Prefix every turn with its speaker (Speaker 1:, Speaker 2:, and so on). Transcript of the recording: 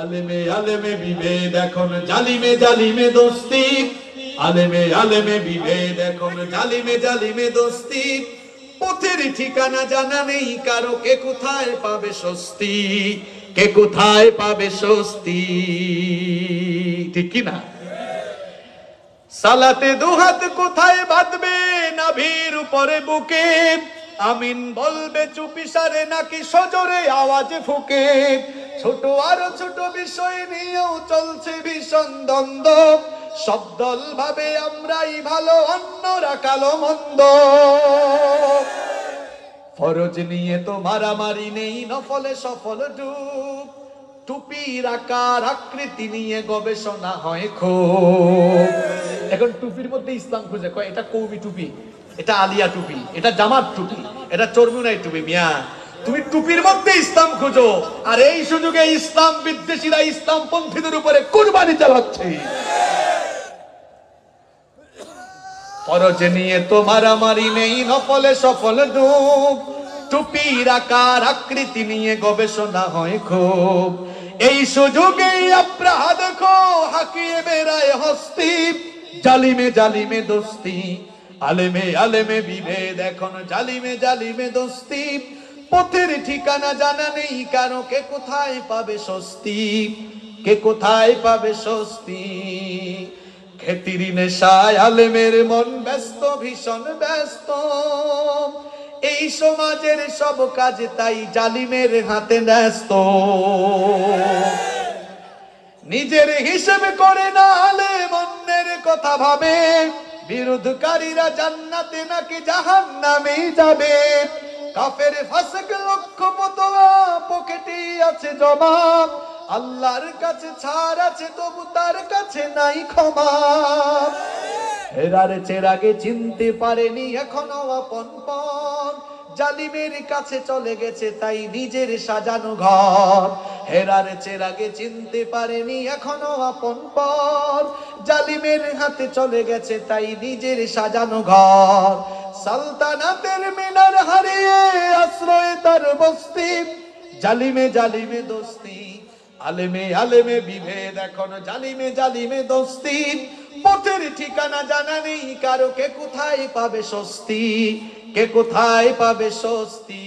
Speaker 1: আলেমে আলেমে বিভেদ, এখন জালিমে জালিমে দোস্তি। আলেমে আলেমে বিভেদ, এখন জালিমে জালিমে দোস্তি। পথের ঠিকানা জানা নেই, কারও কে কোথায় পাবে স্বস্তি? কে কোথায় পাবে স্বস্তি? ঠিক কি না? সালাতে দুহাত কোথায় বাঁধবে নাভির উপরে বুকে? আমিন বলবে চুপি সারে নাকি সজোরে আওয়াজে ফুকে? ছোট আরও ছোট বিষয় নিয়েও চলছে ভীষণ দ্বন্দ্ব। শব্দল ভাবে আমরাই ভালো, অন্যরা কালো, মন্দ। ফরজ নিয়ে তো মারামারি নেই, নফলে সফল ডুব। টুপির আকার, আকৃতি নিয়ে গবেষণা হয় খুব। এখন টুপির মধ্যে ইসলাম খুঁজে, কয়, এটা কৌমি টুপি, এটা আলিয়া টুপি, এটা জামাত টুপি, এটা চর্মুনাই টুপি, মিয়া। তুমি টুপির মধ্যে ইসলাম খুঁজো, আর এই সুযোগে ইসলাম বিদ্বেষীরা ইসলাম পন্থীদের উপরে কুরবানি চালাচ্ছে। নিয়ে তো মারামারি নেই নফলে সফল ডুব টুপির আকার আকৃতি নিয়ে গবেষণা হয় খুব। এই সুযোগে আপনারা দেখো হাকিয়ে বেড়ায় হস্তি জালিমে জালিমে দোস্তি, আলেমে আলেমে বিভেদ, এখন জালিমে জালিমে দোস্তি। পথের ঠিকানা জানা নেই, কারও কে কোথায় পাবে স্বস্তি? কে কোথায় পাবে স্বস্তি? খেতির নেশায় আলেমের মন ব্যস্ত, ভীষণ ব্যস্ত। এই সমাজের সব কাজ তাই জালিমের হাতে ন্যস্ত। নিজের হিসেবে করে না আলেম অন্যের কথা ভাবে। বিরোধকারীরা জান্নাতে নাকি জাহান নামে যাবে। কাফের ফাসক লক্ষ পতোয়া পকেটে আছে জমা। আল্লাহর কাছে ছাড় আছে, তবু তার কাছে নাই ক্ষমা। হেরার চেরাগে চিনতে পারেনি এখনও আপন পর জালিমের কাছে চলে গেছে, তাই নিজের সাজানো ঘর। হেরার চেরাগে চিনতে পারেনি এখনও আপন পর জালিমের হাতে চলে গেছে, তাই নিজের সাজানো ঘর। সালতানাতের মিনার হারিয়ে আশ্রয় তার বস্তি। জালিমে জালিমে দোস্তি, আলেমে আলেমে বিভেদ এখন, জালিমে জালিমে দোস্তি। পথের ঠিকানা জানা নেই, কারও কে কোথায় পাবে স্বস্তি? কে কোথায় পাবে স্বস্তি?